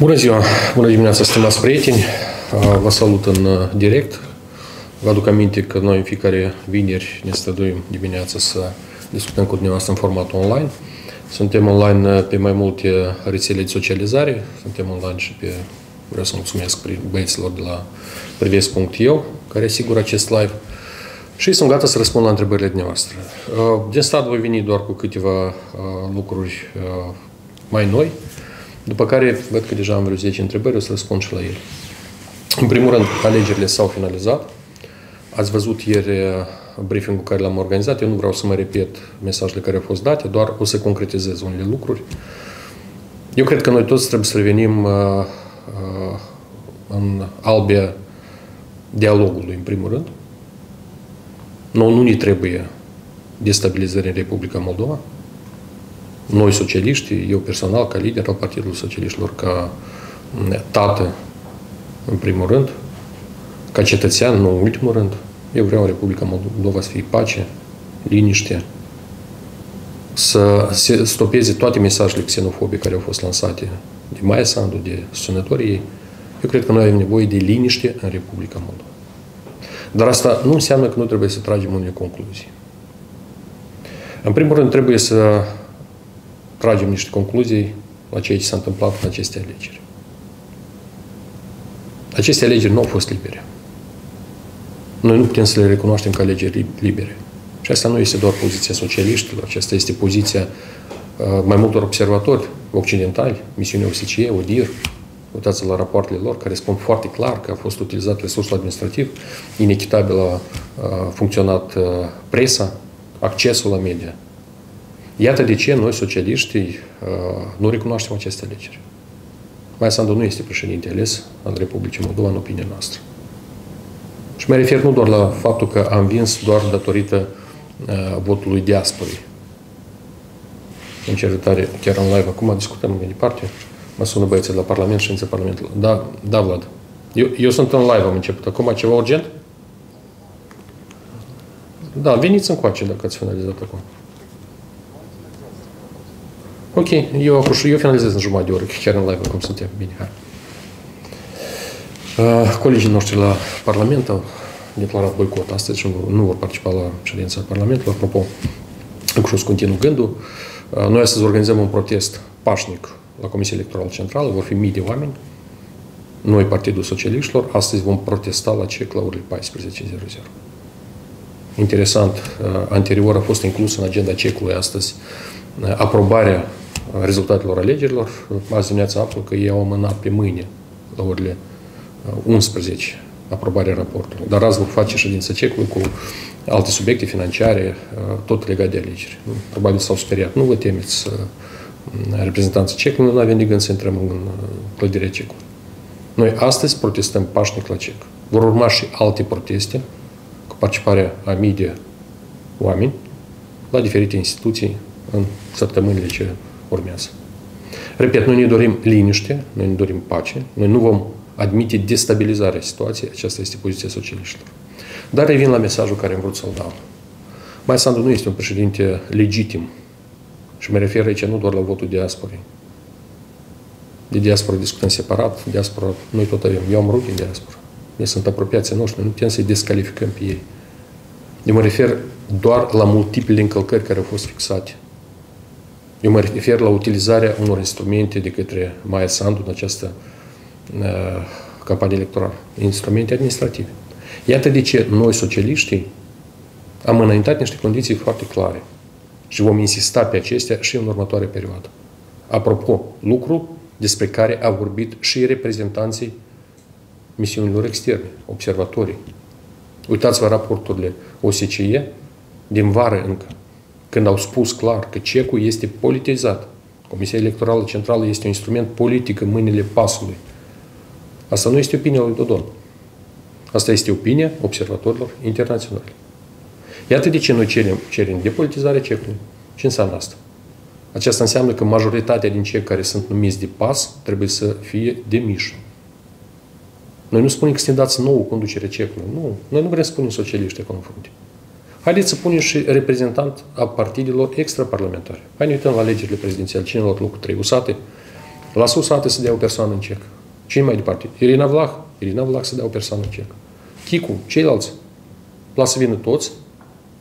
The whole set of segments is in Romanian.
Bună ziua! Bună dimineața, stimați prieteni! Vă salut în direct. Vă aduc aminte că noi în fiecare vineri ne străduim dimineața să discutăm cu dumneavoastră în format online. Suntem online pe mai multe rețele de socializare, suntem online și pe, vreau să mulțumesc băieților de la privesc.eu, care asigură acest live. Și sunt gata să răspund la întrebările dumneavoastră. Din start voi veni doar cu câteva lucruri mai noi, după care, văd că deja am vreo 10 întrebări, o să răspund și la ele. În primul rând, alegerile s-au finalizat. Ați văzut ieri uh, briefing-ul care l-am organizat. Eu nu vreau să mă repet mesajele care au fost date, doar o să concretizez unele lucruri. Eu cred că noi toți trebuie să revenim uh, uh, în albia dialogului, în primul rând. Nu, nu ne trebuie destabilizări în Republica Moldova noi socialiști, eu personal, ca lider al Partidului Socialiștilor, ca tată, în primul rând, ca cetățean, nu în ultimul rând, eu vreau Republica Moldova să fie pace, liniște, să se stopeze toate mesajele xenofobe care au fost lansate de Maia Sandu, de susținătorii ei. Eu cred că noi avem nevoie de liniște în Republica Moldova. Dar asta nu înseamnă că nu trebuie să tragem unele concluzii. În primul rând, trebuie să tragem niște concluzii la ceea ce s-a întâmplat în aceste alegeri. Aceste alegeri nu au fost libere. Noi nu putem să le recunoaștem ca alegeri libere. Și asta nu este doar poziția socialiștilor, aceasta este poziția uh, mai multor observatori occidentali, misiunea OSCE, ODIR, uitați la rapoartele lor, care spun foarte clar că a fost utilizat resursul administrativ, inechitabil a, a funcționat a, uh, presa, accesul la media, Iată de ce noi, socialiștii, uh, nu recunoaștem aceste alegeri. Mai Sandu nu este președinte ales al Republicii Moldova, în opinia noastră. Și mă refer nu doar la faptul că am vins doar datorită uh, votului diasporii. În cercetare, chiar în live, acum discutăm mai departe, mă sună băieții de la Parlament, ședința Parlamentului. Da, da, Vlad. Eu, eu sunt în live, am început. Acum ceva urgent? Da, veniți încoace dacă ați finalizat acum. Ok, eu, eu finalizez în jumătate de oră, chiar în live cum suntem. Bine, hai. Uh, colegii noștri la Parlament au declarat boicot astăzi și nu vor participa la ședința Parlamentului. Apropo, încă și continuu gândul. Uh, noi astăzi organizăm un protest pașnic la Comisia Electorală Centrală. Vor fi mii de oameni. Noi, Partidul Socialiștilor, astăzi vom protesta la CEC la orele 14.00. Interesant, uh, anterior a fost inclus în agenda CEC-ului astăzi aprobarea rezultatelor alegerilor. Azi dimineața aflu că ei au amânat pe mâine, la orele 11, uh, aprobarea raportului. Dar azi vor face ședință cecului cu alte subiecte financiare, uh, tot legat de alegeri. Probabil s-au speriat. Nu vă temeți uh, reprezentanții cecului, nu avem de gând să intrăm în clădirea cecului. Noi astăzi protestăm pașnic la cec. Vor urma și alte proteste cu participarea a mii de oameni la diferite instituții în săptămânile ce urmează. Repet, noi ne dorim liniște, noi ne dorim pace, noi nu vom admite destabilizarea situației, aceasta este poziția socialiștilor. Dar revin la mesajul care am vrut să-l dau. Mai Sandu nu este un președinte legitim. Și mă refer aici nu doar la votul diasporei. De diaspora discutăm separat, diaspora noi tot avem. Eu am rude în diaspora. Ei sunt apropiații noștri, noi nu putem să-i descalificăm pe ei. Eu mă refer doar la multiple încălcări care au fost fixate eu mă refer la utilizarea unor instrumente de către Maia Sandu în această uh, campanie electorală. Instrumente administrative. Iată de ce noi, socialiștii, am înaintat niște condiții foarte clare și vom insista pe acestea și în următoarea perioadă. Apropo, lucru despre care au vorbit și reprezentanții misiunilor externe, observatorii. Uitați-vă raporturile OSCE din vară încă când au spus clar că cecul este politizat. Comisia Electorală Centrală este un instrument politic în mâinile pasului. Asta nu este opinia lui Dodon. Asta este opinia observatorilor internaționali. Iată de ce noi cerem, cerem depolitizarea cecului. Ce înseamnă asta? Aceasta înseamnă că majoritatea din cei care sunt numiți de pas trebuie să fie demiși. Noi nu spunem că să ne dați nouă conducere cecului. Nu. Noi nu vrem să spunem socialiști acolo în frunte. Haideți să punem și reprezentant a partidelor extraparlamentare. Hai ne uităm la alegerile prezidențiale. Cine a luat locul 3? USATE? La Susate să dea o persoană în cec. Cine mai departe? Irina Vlah? Irina Vlah să dea o persoană în cec. Chicu, ceilalți? Lasă să vină toți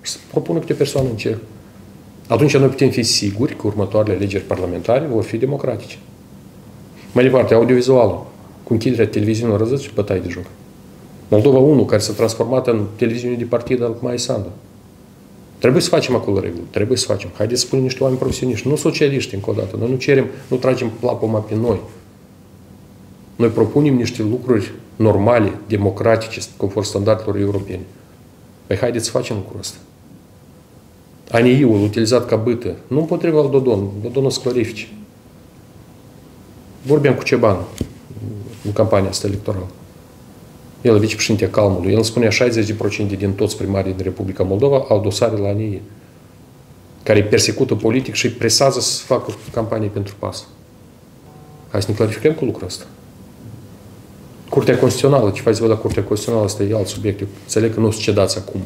să propună câte o persoană în cec. Atunci noi putem fi siguri că următoarele alegeri parlamentare vor fi democratice. Mai departe, audiovizualul, cu închiderea televiziunilor răzăți și bătaie de joc. Moldova 1, care s-a transformat în televiziune de partid al Mai Sandu. Trebuie să facem acolo reguli, trebuie să facem. Haideți să spunem niște oameni profesioniști, nu socialiști încă o dată. Noi nu cerem, nu tragem plapuma pe noi. Noi propunem niște lucruri normale, democratice, conform standardelor europene. Păi haideți să facem lucrul ăsta. ANI-ul utilizat ca bâtă, nu împotriva lui Dodon, Dodon o să clarifice. Vorbeam cu Ceban în campania asta electorală. El e vicepreședinte Calmului. El spunea 60% din toți primarii din Republica Moldova au dosare la ANI care îi persecută politic și îi presează să facă campanie pentru pas. Hai să ne clarificăm cu lucrul ăsta. Curtea Constituțională, ce faceți vă la Curtea Constituțională, asta e alt subiect. Eu înțeleg că nu o să cedați acum.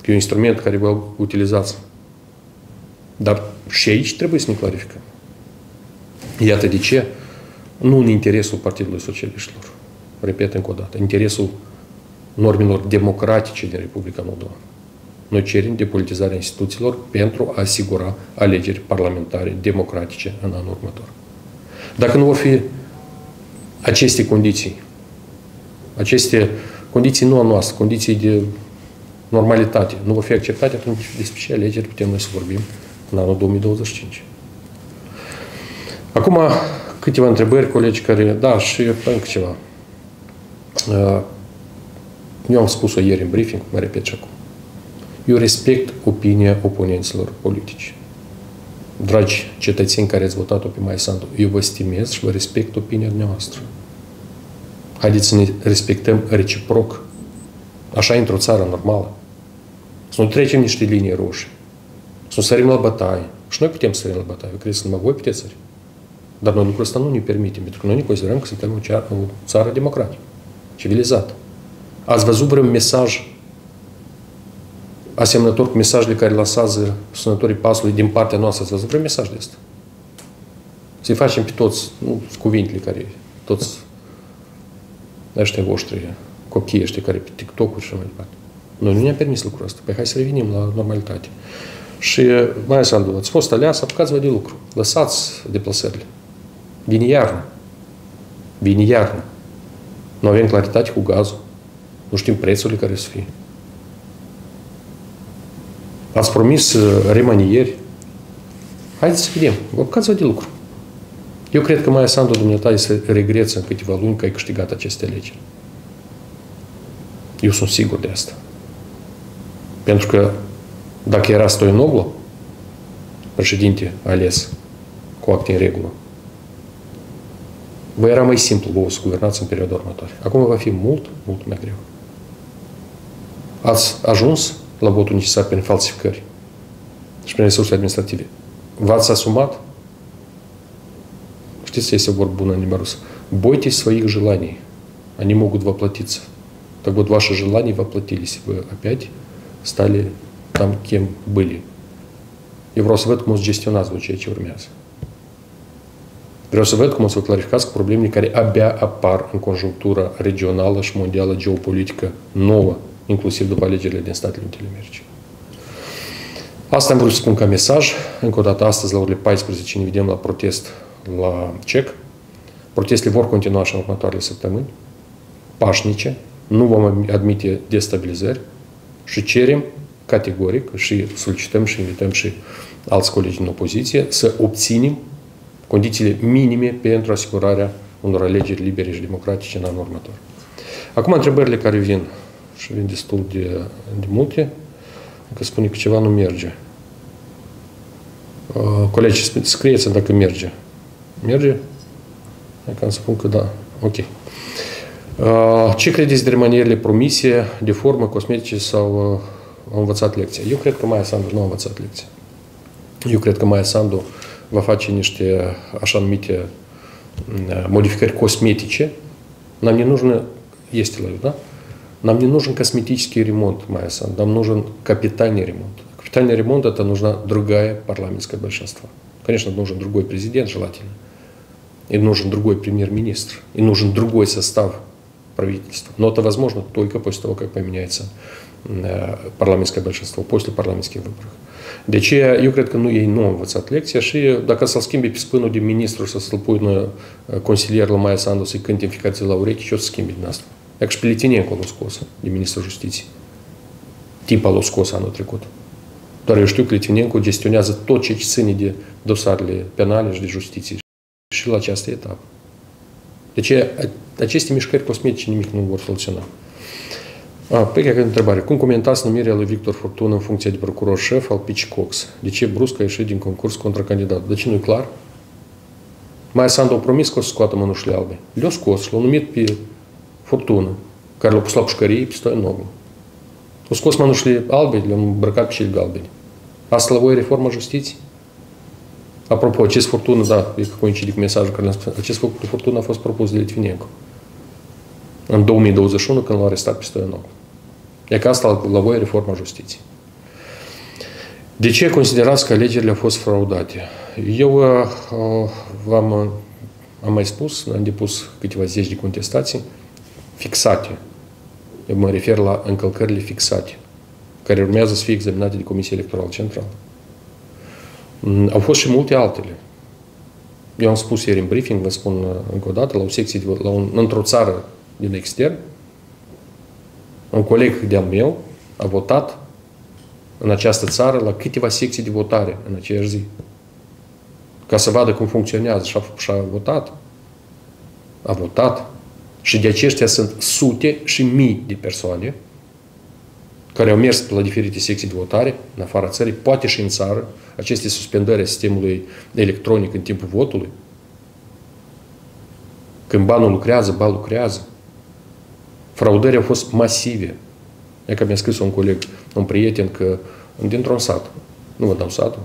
Că e un instrument care vă utilizați. Dar și aici trebuie să ne clarificăm. Iată de ce nu în interesul Partidului Socialiștilor. Repet încă o dată, interesul normelor democratice din Republica Moldova. Noi cerem depolitizarea instituțiilor pentru a asigura alegeri parlamentare democratice în anul următor. Dacă nu vor fi aceste condiții, aceste condiții nu a noastre, condiții de normalitate, nu vor fi acceptate, atunci despre ce alegeri putem noi să vorbim în anul 2025. Acum, câteva întrebări, colegi care, da, și încă ceva. Uh, eu am spus-o ieri în briefing, mă repet și acum. Eu respect opinia oponenților politici. Dragi cetățeni care ați votat-o pe Mai Sandu, eu vă stimez și vă respect opinia noastră. Haideți să ne respectăm reciproc. Așa e într-o țară normală. Să nu trecem niște linii roșii. Să nu sărim la bătaie. Și noi putem sări la bătaie. Eu cred că numai voi puteți sări. Dar noi lucrul ăsta nu ne permitem, pentru că noi ne considerăm că suntem o țară democratică, civilizată. Ați văzut vreun mesaj asemănător cu mesajele care lasează sunătorii pasului din partea noastră? Ați văzut vreun mesaj de asta? Să-i facem pe toți, nu cuvintele care, toți ăștia voștri, copiii ăștia care pe TikTok-uri și mai departe. Noi nu ne-am permis lucrul ăsta. Păi hai să revenim la normalitate. Și mai Sandu, ați fost aleas, apucați-vă de lucru. Lăsați deplasările. Vine iarnă. Vine iarnă. Nu avem claritate cu gazul. Nu știm prețurile care să fie. Ați promis uh, remanieri. Haideți să vedem. Apucați-vă de lucru. Eu cred că mai Sandu dumneata să regreță în câteva luni că ai câștigat aceste legi. Eu sunt sigur de asta. Pentru că dacă era Stoinoglu, președinte ales cu acte în regulă, vă era mai simplu vouă să guvernați în perioada următoare. Acum va fi mult, mult mai greu. Ați ajuns la votul necesar prin falsificări și prin resurse administrative. V-ați asumat? Știți, este o vorbă bună în limba rusă. Бойтесь своих желаний. Они могут воплотиться. Так вот, ваши желания воплотились. Вы опять stali tam, кем были. Văd cum o să gestionați voi ceea ce urmează. Vreau să văd cum o să vă clarificați cu problemele care abia apar în conjunctura regională și mondială geopolitică nouă, inclusiv după alegerile din Statele Unite ale Americii. Asta am vrut să spun ca mesaj. Încă o dată, astăzi, la orele 14, ne vedem la protest la CEC. Protestele vor continua și în următoarele săptămâni, pașnice, nu vom admite destabilizări și cerem categoric și solicităm și invităm și alți colegi din opoziție să obținem condițiile minime pentru asigurarea unor alegeri libere și democratice în anul următor. Acum, întrebările care vin, și vin destul de, de multe, că spune că ceva nu merge. Uh, colegi, scrieți dacă merge. Merge? Hai să spun că da. Ok. Uh, ce credeți de remanierile promise, de formă, cosmetice sau uh, au învățat lecția? Eu cred că Maia Sandu nu a învățat lecția. Eu cred că Maia Sandu va face niște așa numite modificări cosmetice. Нам не нужно, есть да? Нам не нужен косметический ремонт, Майя Сан, нам нужен капитальный ремонт. Капитальный ремонт – это нужна другая парламентское большинство. Конечно, нужен другой президент, желательно. и нужен другой премьер-министр, и нужен другой состав правительства. Но это возможно только после того, как поменяется парламентское большинство, после парламентских выборов. De aceea, eu cred că nu ei nu au învățat lecția și dacă să-l schimbi pe spânul de ministru, să să-l pună consilier la Maia Sandu să-i cânte în fiecare zi la urechi, ce o să schimbi din asta? Dacă și pe Litinenco l-a scos de ministrul justiției. Tipa l-a scos anul trecut. Doar eu știu că Litvinenko gestionează tot ce ține de dosarele penale și de justiție și la această etapă. Deci aceste mișcări cosmetice nimic nu vor soluționa. A, pe care întrebare. Cum comentați numirea lui Victor Fortun în funcție de procuror șef al Pici Cox? De ce brusc a ieșit din concurs contra candidat? De ce nu e clar? Mai Sandu a promis că o să scoată mănușile albe. Le-a scos și l-a numit pe Fortună, care l-a pus la pușcărie pe Stoianoglu. A scos mănușile albe, le-a îmbrăcat pe cele galbene. Asta la voi reforma justiției? Apropo, acest furtună, da, e că coincide cu mesajul care le-am spus, acest furtună a fost propus de Litvinenko în 2021 când l-a arestat pe Stoianov. E că asta la voi reforma justiției. De ce considerați că alegerile au fost fraudate? Eu uh, v-am am mai spus, am depus câteva zeci de contestații fixate. Eu mă refer la încălcările fixate, care urmează să fie examinate de Comisia Electorală Centrală. Au fost și multe altele. Eu am spus ieri în briefing, vă spun încă o dată, la o secție, la un, într-o țară din extern, un coleg de-al meu a votat în această țară la câteva secții de votare în aceeași zi. Ca să vadă cum funcționează și a, și a votat. A votat. Și de aceștia sunt sute și mii de persoane care au mers la diferite secții de votare în afara țării, poate și în țară, aceste suspendări a sistemului electronic în timpul votului. Când banul lucrează, banul lucrează. Fraudările au fost masive. E că mi-a scris un coleg, un prieten, că dintr-un sat, nu vă dau satul,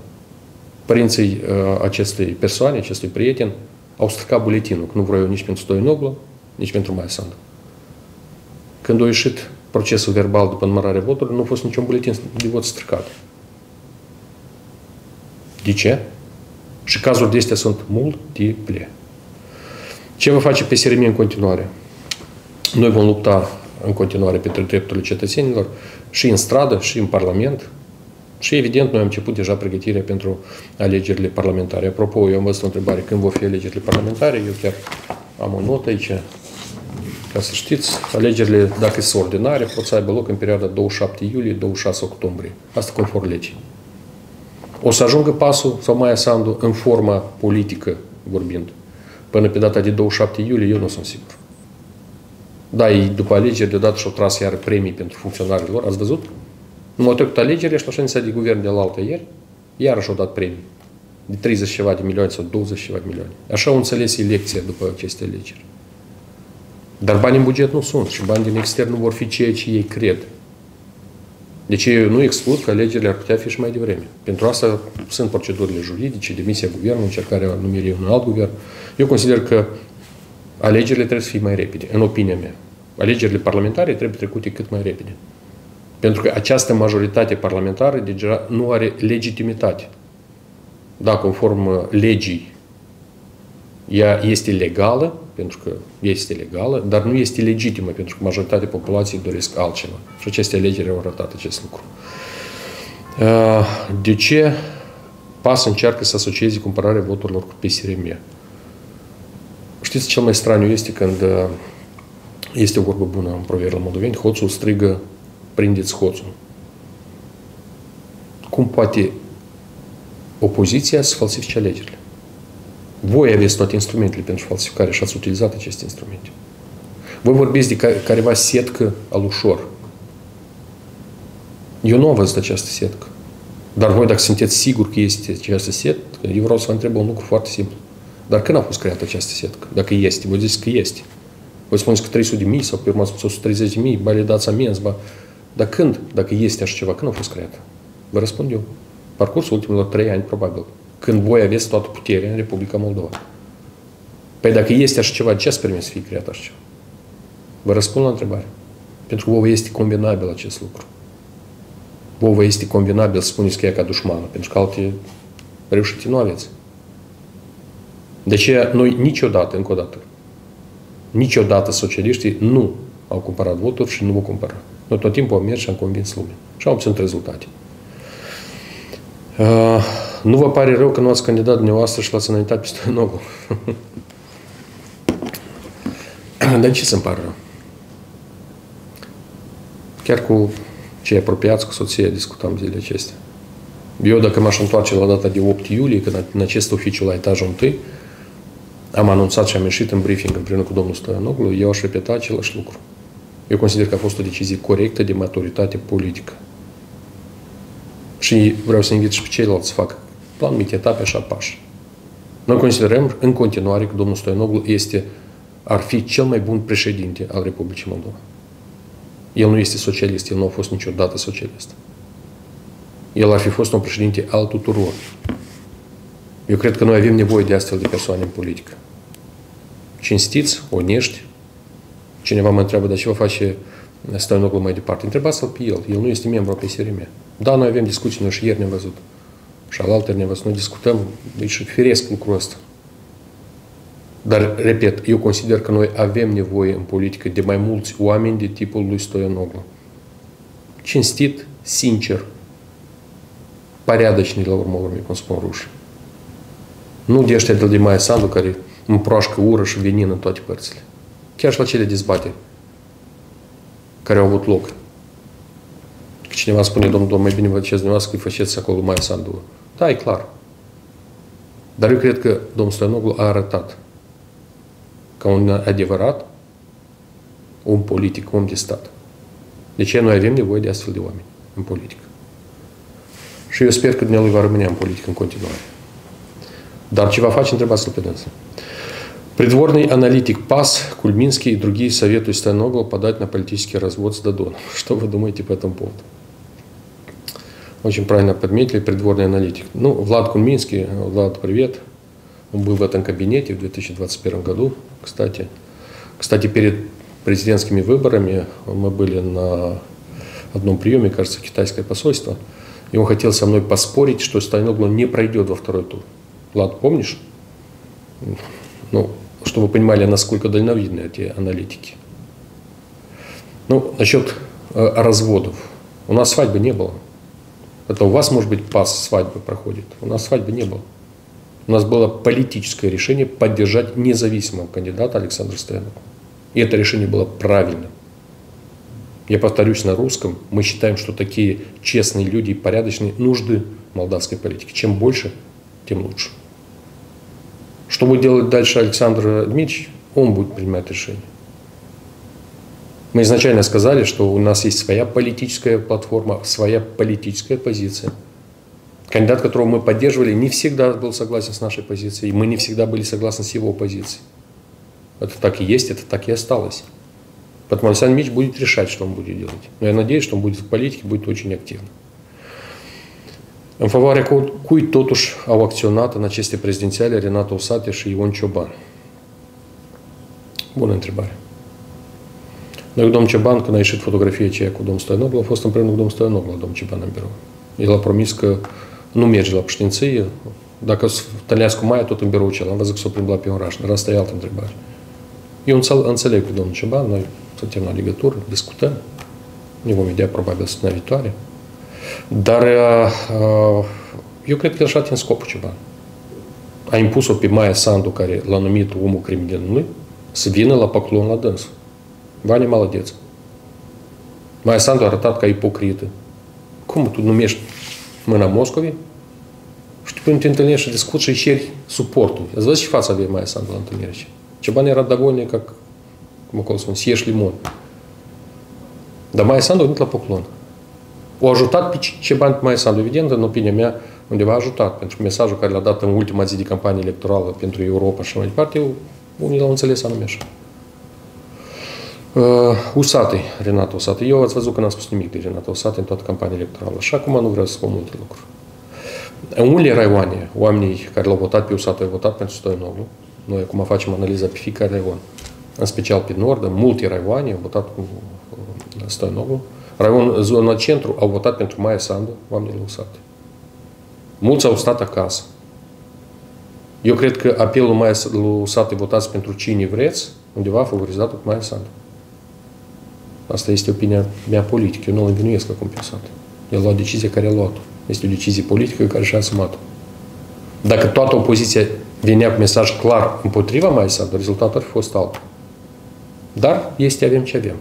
părinții uh, acestei persoane, acestui prieten, au stricat buletinul, că nu vreau nici pentru Stoinoglu, nici pentru Maia Sandu. Când a ieșit procesul verbal după numărarea voturilor, nu a fost niciun buletin de vot stricat. De ce? Și cazuri de astea sunt multiple. Ce va face PSRM în continuare? Noi vom lupta în continuare pentru drepturile cetățenilor și în stradă, și în Parlament. Și evident, noi am început deja pregătirea pentru alegerile parlamentare. Apropo, eu am văzut o întrebare, când vor fi alegerile parlamentare, eu chiar am o notă aici, ca să știți, alegerile, dacă sunt ordinare, pot să aibă loc în perioada 27 iulie-26 octombrie. Asta conform legii. O să ajungă pasul sau mai Sandu în forma politică vorbind. Până pe data de 27 iulie, eu nu sunt sigur. Da, ei după alegeri deodată și-au tras iar premii pentru funcționarii lor. Ați văzut? Nu au trecut alegerile și la ședința de guvern de la altă ieri, iarăși au dat premii. De 30 ceva de milioane sau 20 ceva de milioane. Așa au înțeles elecția după aceste alegeri. Dar bani în buget nu sunt și bani din extern nu vor fi ceea ce ei cred. Deci eu nu exclud că alegerile ar putea fi și mai devreme. Pentru asta sunt procedurile juridice, demisia guvernului, încercarea numirii unui alt guvern. Eu consider că alegerile trebuie să fie mai repede, în opinia mea. Alegerile parlamentare trebuie trecute cât mai repede. Pentru că această majoritate parlamentară deja nu are legitimitate. Da, conform legii, ea este legală, pentru că este legală, dar nu este legitimă, pentru că majoritatea populației doresc altceva. Și aceste alegeri au arătat acest lucru. Uh, de ce PAS încearcă să asocieze cumpărarea voturilor cu PSRM? Știți, cel mai straniu este când uh, este o vorbă bună în proverbiul moldoveni, hoțul strigă, prindeți hoțul. Cum poate opoziția să falsifice alegerile? Voi aveți toate instrumentele pentru falsificare și ați utilizat aceste instrumente. Voi vorbiți de careva setcă al ușor. Eu nu am văzut această setcă. Dar voi, dacă sunteți siguri că este această setcă, eu vreau să vă întreb un lucru foarte simplu. Dar când a fost creată această setcă? Dacă este, voi ziceți că este. Voi spuneți că 300 de mii sau pe urmă 130 de mii, ba le dați amenzi, ba... Dar când, dacă este așa ceva, când a fost creată? Vă răspund eu. Parcursul ultimilor trei ani, probabil când voi aveți toată puterea în Republica Moldova. Păi dacă este așa ceva, ce ați permis să fie creat așa ceva? Vă răspund la întrebare. Pentru că vouă este combinabil acest lucru. Vouă este combinabil să spuneți că e ca dușmană, pentru că alte reușite nu aveți. De ce noi niciodată, încă o dată, niciodată socialiștii nu au cumpărat voturi și nu vor cumpăra. Noi tot timpul am mers și am convins lumea. Și am obținut rezultate. Uh, nu vă pare rău că nu ați candidat dumneavoastră și l-ați înaintat pe Stoianoglu? De ce să-mi pare rău? Chiar cu cei apropiați, cu soția, discutam zilele acestea. Eu, dacă m-aș întoarce la data de 8 iulie, când în acest oficiu la etajul 1, am anunțat și am ieșit în briefing împreună cu domnul Stoianoglu, eu aș repeta același lucru. Eu consider că a fost o decizie corectă de maturitate politică. Și vreau să invit și pe ceilalți să facă la anumite etape așa pași. Noi considerăm în continuare că domnul Stoianoglu este, ar fi cel mai bun președinte al Republicii Moldova. El nu este socialist, el nu a fost niciodată socialist. El ar fi fost un președinte al tuturor. Eu cred că noi avem nevoie de astfel de persoane în politică. Cinstiți, onești. Cineva mă întreabă, dar ce va face Stoianoglu mai departe? Întrebați-l pe el. El nu este membru al PSRM. Da, noi avem discuții, noi și ieri ne-am văzut. Și alaltă ne-am văzut. Noi discutăm, deci firesc lucrul ăsta. Dar, repet, eu consider că noi avem nevoie în politică de mai mulți oameni de tipul lui Stoianoglu. Cinstit, sincer, порядочный la urmă urmei, cum spun rușii. Nu de ăștia de mai Sandu care împroașcă ură și venin în toate părțile. Chiar și la cele dezbateri care au avut loc. Că cineva spune, domnul, domnul, mai bine vă ce dumneavoastră că faceți acolo mai Sandu. Da, e clar. Dar eu cred că domnul Stoianoglu a arătat ca un adevărat om politic, om de stat. De ce noi avem nevoie de astfel de oameni în politică? Și eu sper că dumnealui va rămâne în politică în continuare. Dar ce va face, întrebați-l pe dânsa. Придворный аналитик ПАС, Кульминский и другие советуют Стояногла подать на политический развод с Дадоном. Что вы думаете по этому поводу? Очень правильно подметили, придворный аналитик. Ну, Влад Кульминский, Влад, привет. Он был в этом кабинете в 2021 году, кстати. Кстати, перед президентскими выборами мы были на одном приеме, кажется, китайское посольство, и он хотел со мной поспорить, что Стояноглу не пройдет во второй тур. Влад, помнишь? Ну, чтобы вы понимали, насколько дальновидны эти аналитики. Ну, насчет э, разводов. У нас свадьбы не было. Это у вас, может быть, пас свадьбы проходит. У нас свадьбы не было. У нас было политическое решение поддержать независимого кандидата Александра Стоянова. И это решение было правильным. Я повторюсь на русском. Мы считаем, что такие честные люди и порядочные нужды молдавской политики. Чем больше, тем лучше. Что будет делать дальше Александр Дмитриевич? Он будет принимать решение. Мы изначально сказали, что у нас есть своя политическая платформа, своя политическая позиция – Кандидат, которого мы поддерживали, не всегда был согласен с нашей позицией, и мы не всегда были согласны с его позицией. Это так и есть, это так и осталось. Поэтому Александр Мич будет решать, что он будет делать. Но я надеюсь, что он будет в политике, будет очень активно. În favoarea cui totuși au acționat în aceste prezidențiale Renato Usate și Ion Cioban? Bună întrebare. Noi cu domnul Cioban, când a ieșit fotografia aceea cu domnul Stoianoglu, a fost împreună cu domnul Stoianoglu la domnul Cioban în birou. El a promis că nu merge la președinție, dacă să întâlnească mai tot în birou cel, am văzut că s-o plimba pe oraș, dar asta e altă întrebare. Eu înțeleg cu domnul Ceban, noi suntem la legătură, discutăm, ne vom vedea probabil săptămâna viitoare. Dar eu cred că el și-a atins scopul ceva. A impus-o pe Maia Sandu, care l-a numit omul criminalului, să vină la paclon la dâns. Vane молодец. Maia Sandu a arătat ca ipocrită. Cum tu numești mâna Moscovei și tu te întâlnești și discuți și ceri suportul. Ați văzut ce fața avea mai Sandu la întâlnire? Ceva era довольный, как, cum acolo spun, съешь limon. Dar mai Sandu a venit la poklon. O ajutat pe Ceban mai Sandu, evident, în opinia mea, undeva a ajutat pentru mesajul care l-a dat în ultima zi de campanie electorală pentru Europa și mai departe, unii l-au înțeles anume așa. Uh, Usate, Renata Usate. Eu ați văzut că n-am spus nimic de Renata Usate în toată campania electorală. Și acum nu vreau să spun multe lucruri. În unele raioane, oamenii care l-au votat pe Usate au votat pentru Stoianoglu. Noi acum facem analiza pe fiecare raion. În special pe nord, în multe raioane au votat cu Stoianoglu. Raion, zona centru au votat pentru Maia Sandu, oamenii Usate. Mulți au stat acasă. Eu cred că apelul mai lui Sate votați pentru cine vreți, undeva a favorizat mai Sandu. Asta este opinia mea politică. Eu nu îl învinuiesc acum pe Sate. El a luat decizia care a luat-o. Este o decizie politică care și-a asumat-o. Dacă toată opoziția venea cu mesaj clar împotriva mai Sandu, rezultatul ar fi fost altul. Dar este avem ce avem.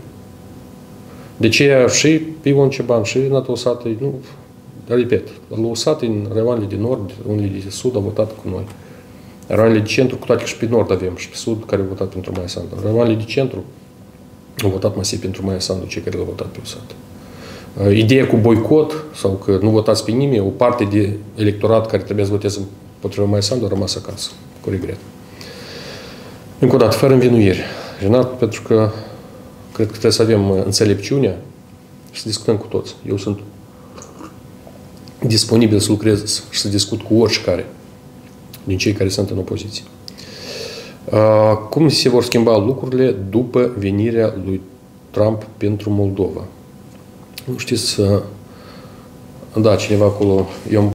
De ce și pe Ion Ceban, și Natul Sate, nu, repet, la Sate în raioanele de nord, unele de sud au votat cu noi. Raioanele de centru, cu toate că și pe nord avem, și pe sud, care au votat pentru Maia Sandu. Raioanele de centru au votat masiv pentru Maia Sandu, cei care l-au votat pe Sate. Ideea cu boicot sau că nu votați pe nimeni, o parte de electorat care trebuie să voteze împotriva Maia Sandu a rămas acasă, cu regret. Încă o dată, fără învinuiri. Jenat, pentru că cred că trebuie să avem înțelepciunea și să discutăm cu toți. Eu sunt disponibil să lucrez și să discut cu oricare din cei care sunt în opoziție. Cum se vor schimba lucrurile după venirea lui Trump pentru Moldova? Nu știți, da, cineva acolo, eu am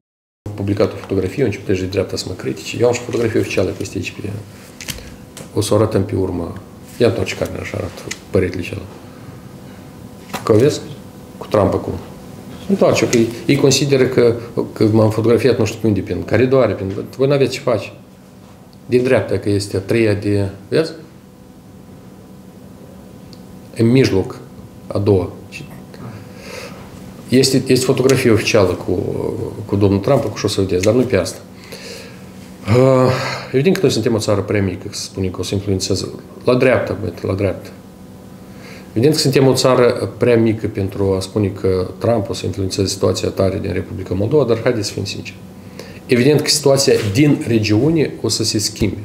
publicat o fotografie, început de dreapta să mă critice. Eu am și fotografie oficială peste aici, pe, o să o arătăm pe urmă. Ia întoarce carnea așa arată păretele celălalt. Că vezi? Cu Trump acum. Întoarce, că ei consideră că, că m-am fotografiat nu știu pe unde, prin caridoare, prin... Voi nu aveți ce face. Din dreapta, că este a treia de... Vezi? În mijloc, a doua. Este, este fotografie oficială cu, cu domnul Trump, cu și o să vedeți, dar nu pe asta. Uh, evident că noi suntem o țară prea mică, să spunem că o să influențeze. La dreapta, băi, la dreapta. Evident că suntem o țară prea mică pentru a spune că Trump o să influențeze situația tare din Republica Moldova, dar haideți să fim sinceri. Evident că situația din regiune o să se schimbe.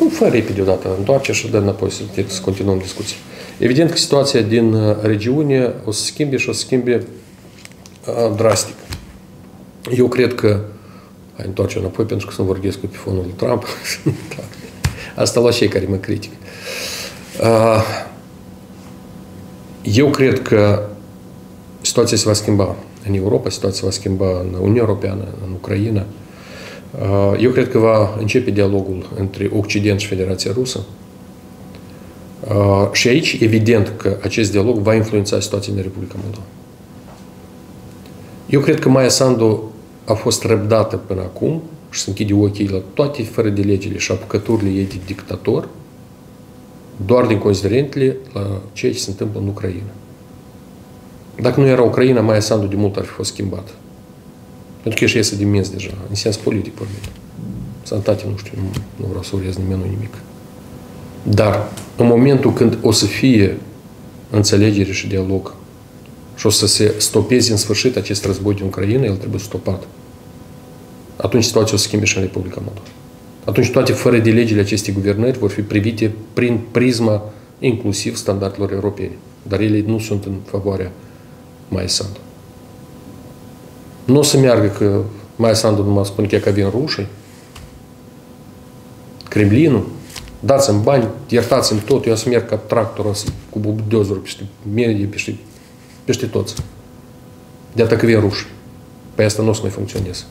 Nu fă repede odată, întoarce și dă înapoi să, să continuăm discuția. Evident că situația din uh, regiune o să schimbe și o să schimbe uh, drastic. Eu cred că hai întoarce înapoi pentru că să nu vorbesc pe fonul lui Trump. Asta la cei care mă critică. Eu cred că situația se va schimba în Europa, situația se va schimba în Uniunea Europeană, în Ucraina. Eu cred că va începe dialogul între Occident și Federația Rusă. Și aici, evident că acest dialog va influența situația în Republica Moldova. Eu cred că Maia Sandu a fost răbdată până acum și să închide ochii la toate fără de legile și apucăturile ei de dictator, doar din considerentele la ceea ce se întâmplă în Ucraina. Dacă nu era Ucraina, Maia Sandu de mult ar fi fost schimbat. Pentru că ești iese de mins deja, în sens politic vorbit. Sănătate, nu știu, nu, nu vreau să urez nimeni nimic. Dar în momentul când o să fie înțelegere și dialog și o să se stopeze în sfârșit acest război din Ucraina, el trebuie stopat. Atunci situația o să schimbe și în Republica Moldova. Atunci toate fără de legile acestei guvernări vor fi privite prin prisma inclusiv standardelor europene. Dar ele nu sunt în favoarea Mai Sandu. Nu o să meargă că Mai Sandu numai spune că vin rușii, Kremlinul, dați-mi bani, iertați-mi tot, eu să merg ca tractor cu buldozerul peste medii, peste, peste toți. De atât că vin ruși. Păi asta nu o să mai funcționeze.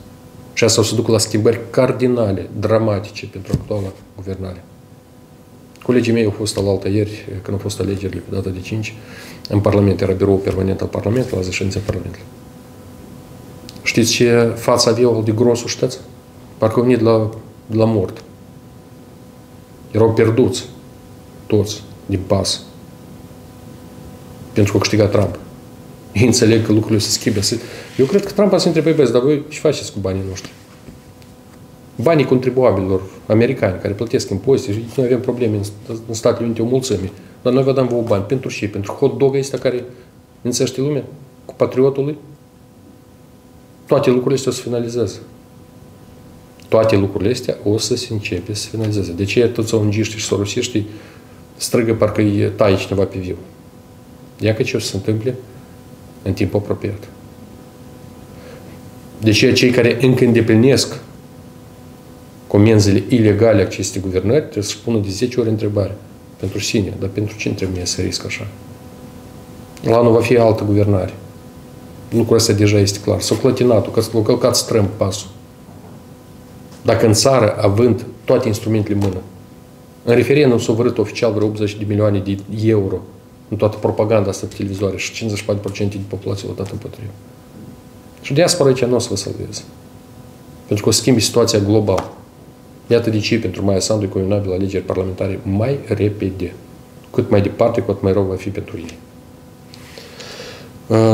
Și asta o să ducă la schimbări cardinale, dramatice pentru actuala guvernare. Colegii mei au fost al altă ieri, când au fost alegerile pe data de 5, în Parlament, era birou permanent al Parlamentului, la zăședința Parlamentului. Știți ce față aveau de grosul, știți? Parcă au venit la, la mort. Erau pierduți toți din pas. Pentru că a câștigat Trump. Ei înțeleg că lucrurile se schimbe. Eu cred că Trump a să întrebe, băieți, dar voi ce faceți cu banii noștri? Banii contribuabililor americani care plătesc impozite și noi avem probleme în Statele Unite o mulțime. Dar noi vă dăm vouă bani. Pentru ce? Pentru hot dog ăsta care înțește lumea? Cu patriotul lui? Toate lucrurile astea o să finalizeze. Toate lucrurile astea o să se începe să finalizeze. De ce toți ungiști și sorosiștii strigă parcă îi taie cineva pe viu? Ia că ce o să se întâmple în timp apropiat. Deci cei care încă îndeplinesc comenzile ilegale acestei guvernări trebuie să-și pună de 10 ori întrebare pentru sine, dar pentru cine trebuie să risc așa? La anul va fi altă guvernare. Lucrul ăsta deja este clar. S-a clătinat-o, că s-a călcat strâmb pasul. Dacă în țară având toate instrumentele în mână, în referendum s-a vărât oficial vreo 80 de milioane de euro propaganda asta pe televizoare și 54% din populație a votat împotriva. Și diaspora aici nu o să vă salveze. Pentru că o schimbi situația global. Iată de ce pentru Maia Sandu e convenabil alegeri parlamentare mai repede. Cât mai departe, cu atât mai rău va fi pentru ei.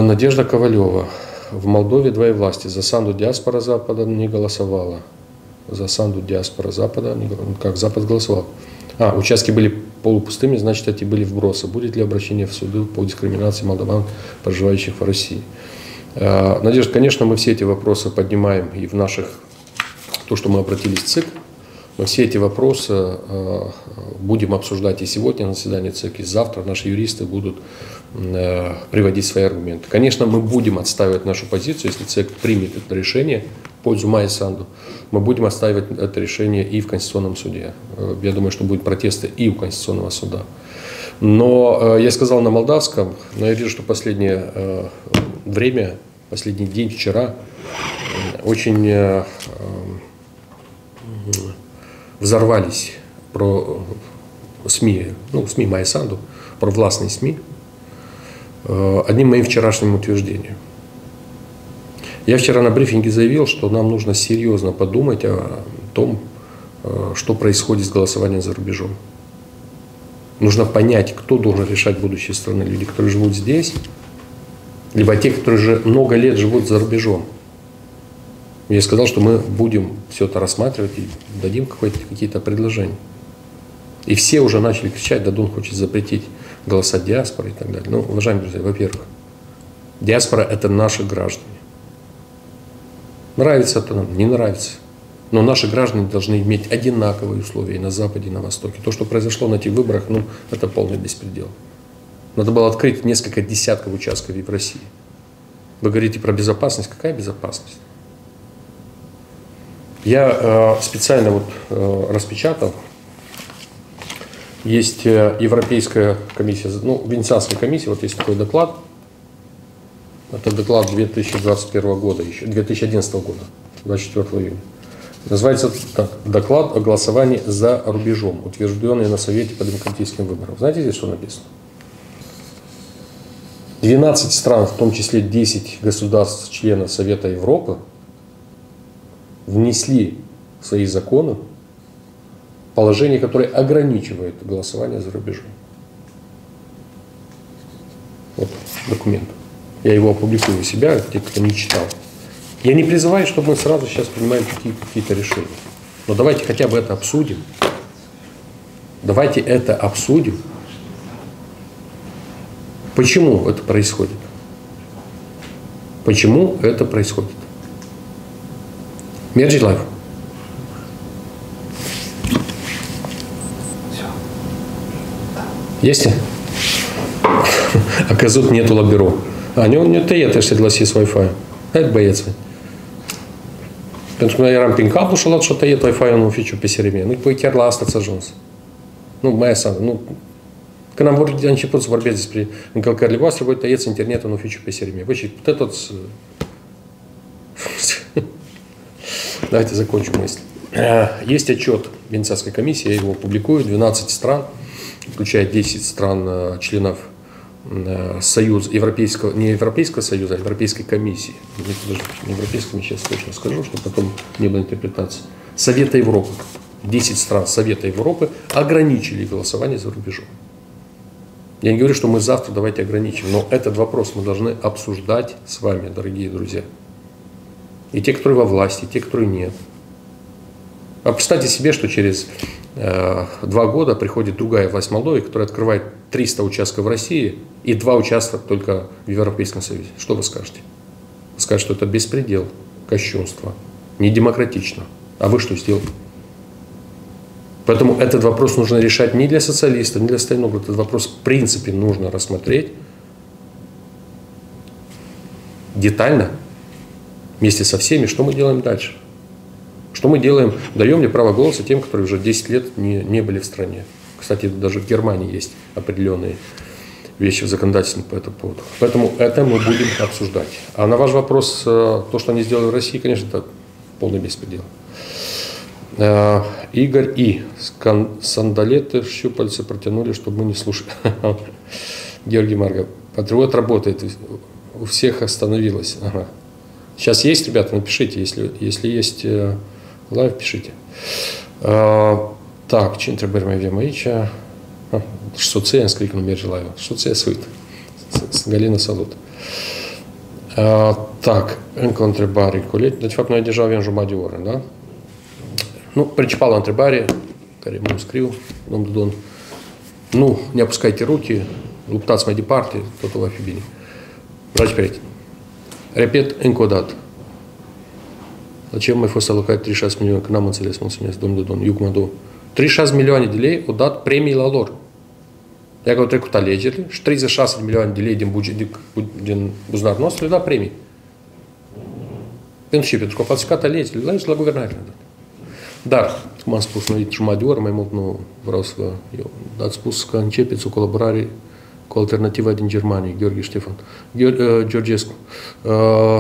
Надежда Ковалева. В Молдове двое власти. За Санду диаспора Запада не голосовала. За Санду диаспора Запада, как Запад голосовал. А, участки были полупустыми, значит, эти были вбросы. Будет ли обращение в суды по дискриминации молдаван, проживающих в России? Надежда, конечно, мы все эти вопросы поднимаем и в наших, то, что мы обратились в ЦИК, мы все эти вопросы э, будем обсуждать и сегодня на заседании ЦИК, и завтра наши юристы будут э, приводить свои аргументы. Конечно, мы будем отстаивать нашу позицию, если ЦИК примет это решение пользу Майи Санду. Мы будем отстаивать это решение и в Конституционном суде. Э, я думаю, что будут протесты и у Конституционного суда. Но я сказал на молдавском, но я вижу, что последнее время, последний день, вчера, очень взорвались про СМИ, ну, СМИ Майсанду, про властные СМИ, одним моим вчерашним утверждением. Я вчера на брифинге заявил, что нам нужно серьезно подумать о том, что происходит с голосованием за рубежом. Нужно понять, кто должен решать будущее страны. Люди, которые живут здесь, либо те, которые уже много лет живут за рубежом. Я сказал, что мы будем все это рассматривать и дадим какие-то предложения. И все уже начали кричать, Дадун хочет запретить голоса диаспоры и так далее. Ну, уважаемые друзья, во-первых, диаспора – это наши граждане. Нравится это нам, не нравится. Но наши граждане должны иметь одинаковые условия и на Западе, и на Востоке. То, что произошло на этих выборах, ну, это полный беспредел. Надо было открыть несколько десятков участков в России. Вы говорите про безопасность. Какая безопасность? Я э, специально вот э, распечатал. Есть э, Европейская комиссия, ну, Венецианская комиссия, вот есть такой доклад. Это доклад 2021 года, еще 2011 года, 24 июня. Называется так, доклад о голосовании за рубежом, утвержденный на Совете по демократическим выборам. Знаете здесь что написано? 12 стран, в том числе 10 государств, членов Совета Европы, внесли в свои законы положение, которое ограничивает голосование за рубежом. Вот документ. Я его опубликую у себя, те, кто не читал. Я не призываю, чтобы мы сразу сейчас принимаем какие-то какие решения. Но давайте хотя бы это обсудим. Давайте это обсудим. Почему это происходит? Почему это происходит? Мерджи лайф. Есть? А căzut netul la birou. A, nu, nu tăiet ăștia de la SIS Wi-Fi. Hai băieți. Pentru că noi eram prin capul și a luat și a tăiet Wi-Fi în oficiu pe SRM. Nu, păi chiar la asta ți-a ajuns. Nu, mai asta, nu. Când am vorbit, am început să vorbesc despre încălcările voastre, voi tăieți internetul în oficiu pe SRM. Voi și puteți să... Давайте закончим мысль. Есть отчет Венецианской комиссии, его публикую, 12 стран, включая 10 стран членов Союза, Европейского, не Европейского Союза, а Европейской комиссии. Не Европейского, сейчас точно скажу, чтобы потом не было интерпретации. Совета Европы. 10 стран Совета Европы ограничили голосование за рубежом. Я не говорю, что мы завтра давайте ограничим, но этот вопрос мы должны обсуждать с вами, дорогие друзья. И те, которые во власти, и те, которые нет. А представьте себе, что через э, два года приходит другая власть Молдовы, которая открывает 300 участков в России и два участка только в Европейском Союзе. Что вы скажете? Вы скажете, что это беспредел, кощунство, недемократично. А вы что сделали? Поэтому этот вопрос нужно решать не для социалистов, не для остального. Этот вопрос в принципе нужно рассмотреть детально, вместе со всеми, что мы делаем дальше. Что мы делаем? Даем ли право голоса тем, которые уже 10 лет не, не были в стране. Кстати, даже в Германии есть определенные вещи в законодательстве по этому поводу. Поэтому это мы будем обсуждать. А на ваш вопрос, э, то, что они сделали в России, конечно, это полный беспредел. Uh, Игорь И. Сандалеты, щупальца протянули, чтобы мы не слушали. Георгий Марга. Патриот работает. У всех остановилось. Ага. Сейчас есть, ребята, напишите. Если, если есть э, лайв, пишите. Uh, так, întrebări mai avem aici? Ah, soția îmi scrie că nu merge live. Soția se uită. Galina, salut. Uh, так, o întrebare, colegi. De fapt, noi deja avem jumătate de oră, da? Nu, principala întrebare care mă scriu, domnul Don, nu ne apuscaite ruchi, luptați mai departe, totul va fi bine. Dragi prieteni, repet încă o dată, la ce mai fost alocat 36 milioane, că n-am înțeles, mulțumesc, domnul Don, eu cum am 36 milioane de lei au dat premii la lor. Iar că au trecut alegerile și 36 de milioane de lei din, buget, din, din buzunarul nostru le-au dat premii. Pentru ce? Pentru că au falsificat alegerile la, la guvernare. Dar, cum am spus, noi jumătate de oră, mai mult nu vreau să vă... Eu, ați spus că începeți o colaborare cu alternativa din Germania, Gheorghe Ștefan. Georgescu. Uh,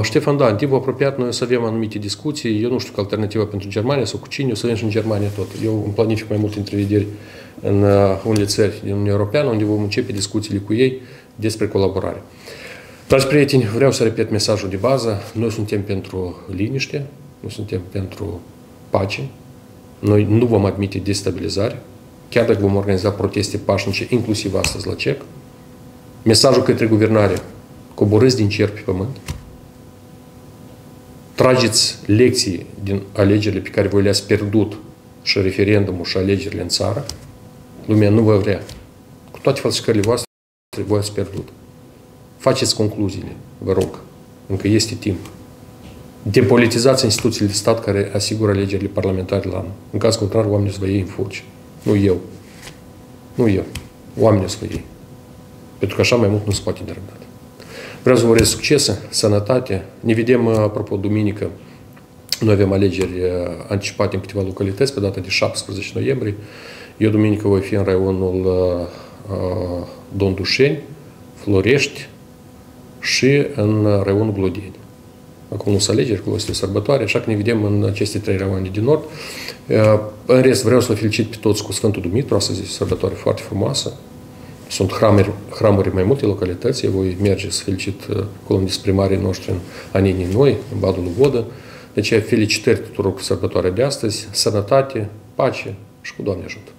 Ștefan, da, în timpul apropiat noi o să avem anumite discuții. Eu nu știu că alternativa pentru Germania sau cu cine, o să avem și în Germania tot. Eu îmi planific mai multe întrevederi în uh, unele țări din Uniunea Europeană, unde vom începe discuțiile cu ei despre colaborare. Dragi prieteni, vreau să repet mesajul de bază. Noi suntem pentru liniște, noi suntem pentru pace, noi nu vom admite destabilizare, chiar dacă vom organiza proteste pașnice, inclusiv astăzi la CEC. Mesajul către guvernare, coborâți din cer pe pământ, trageți lecții din alegerile pe care voi le-ați pierdut și referendumul și alegerile în țară, lumea nu vă vrea. Cu toate falsificările voastre, voi ați pierdut. Faceți concluziile, vă rog. Încă este timp. Depolitizați instituțiile de stat care asigură alegerile parlamentare la anul. În caz contrar, oamenii să vă iei în fulgi. Nu eu. Nu eu. Oamenii să vă iei. Pentru că așa mai mult nu se poate de răbdat. Vreau să vă urez succes, sănătate. Ne vedem, apropo, duminică. Noi avem alegeri anticipate în câteva localități pe data de 17 noiembrie. Eu duminică voi fi în raionul uh, Dondușeni, Florești și în raionul Glodeni. Acum nu sunt alegeri, acolo este sărbătoare, așa că ne vedem în aceste trei raioane din nord. În rest, vreau să vă felicit pe toți cu Sfântul Dumitru, astăzi este sărbătoare foarte frumoasă. Sunt hramuri, hramuri mai multe localități, eu voi merge să felicit acolo unde primarii noștri în Aninii Noi, în Badul Vodă. Deci felicitări tuturor cu sărbătoarea de astăzi, sănătate, pace și cu Doamne ajută!